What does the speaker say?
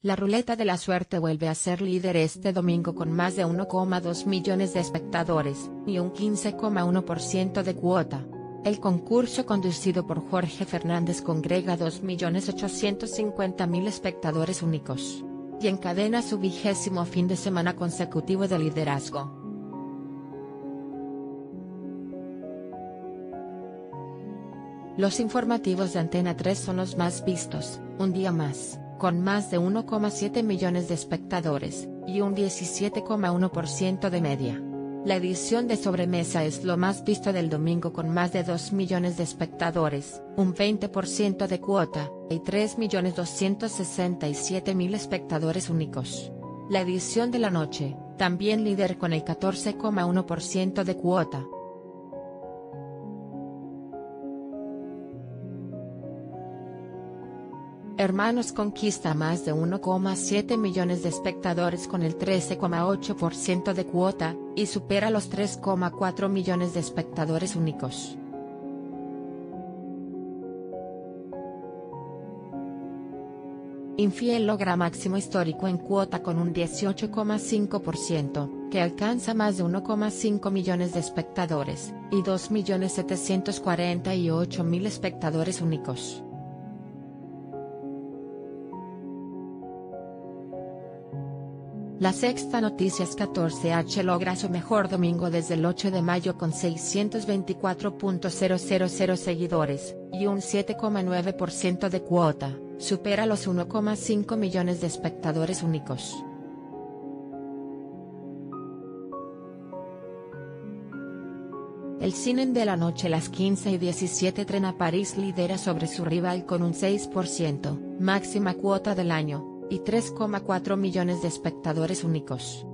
La ruleta de la suerte vuelve a ser líder este domingo con más de 1,2 millones de espectadores, y un 15,1% de cuota. El concurso conducido por Jorge Fernández congrega 2.850.000 espectadores únicos. Y encadena su vigésimo fin de semana consecutivo de liderazgo. Los informativos de Antena 3 son los más vistos, un día más con más de 1,7 millones de espectadores, y un 17,1% de media. La edición de sobremesa es lo más visto del domingo con más de 2 millones de espectadores, un 20% de cuota, y 3.267.000 espectadores únicos. La edición de la noche, también líder con el 14,1% de cuota, Hermanos conquista más de 1,7 millones de espectadores con el 13,8% de cuota, y supera los 3,4 millones de espectadores únicos. Infiel logra máximo histórico en cuota con un 18,5%, que alcanza más de 1,5 millones de espectadores, y 2.748.000 espectadores únicos. La sexta noticias 14H logra su mejor domingo desde el 8 de mayo con 624.000 seguidores, y un 7,9% de cuota, supera los 1,5 millones de espectadores únicos. El cine de la noche las 15 y 17 Tren a París lidera sobre su rival con un 6%, máxima cuota del año, y 3,4 millones de espectadores únicos.